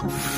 Oh.